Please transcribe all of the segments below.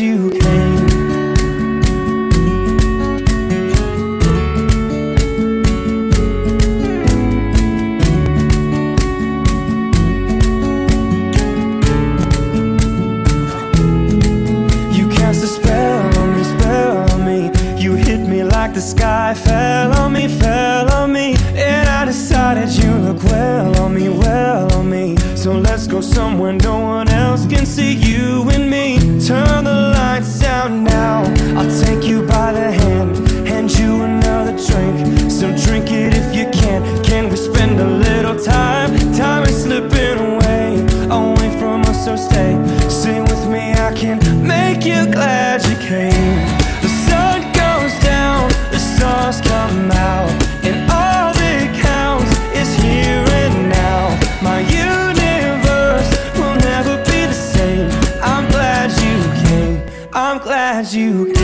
You came. You cast a spell on me, spell on me. You hit me like the sky fell on me, fell on me. And I decided you look well on me, well on me. So let's go somewhere no one else can see you you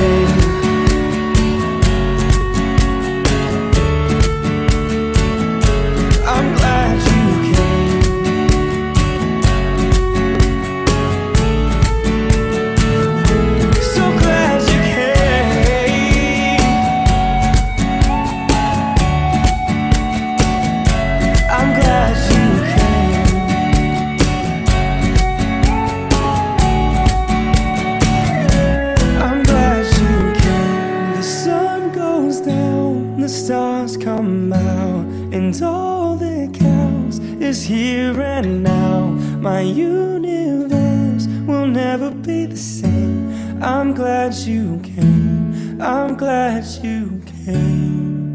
the stars come out, and all that counts is here and now. My universe will never be the same. I'm glad you came. I'm glad you came.